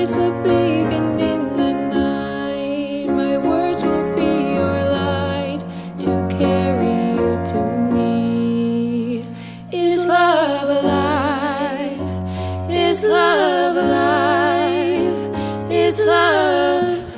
voice beacon in the night. My words will be your light to carry you to me. Is love alive? Is love alive? Is love?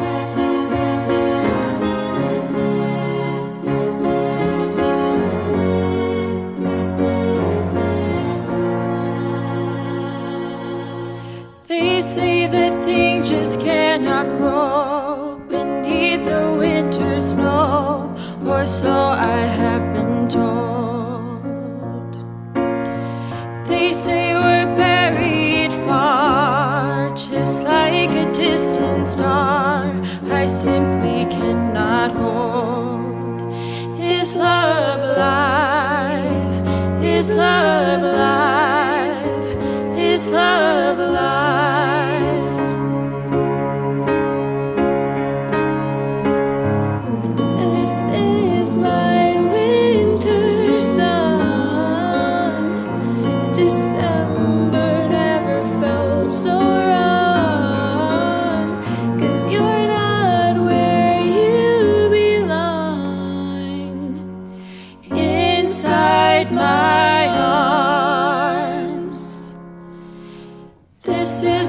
They say that things just cannot grow beneath the winter snow, or so I have been told. They say we're buried far, just like a distant star. I simply cannot hold. Is love alive? Is love alive? This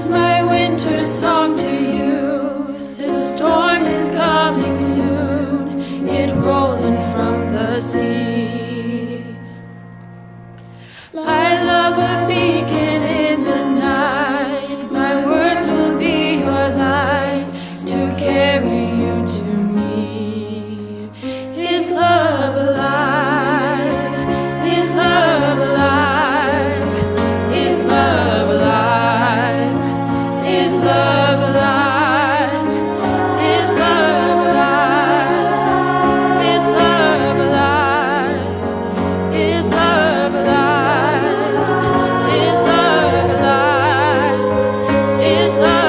is love.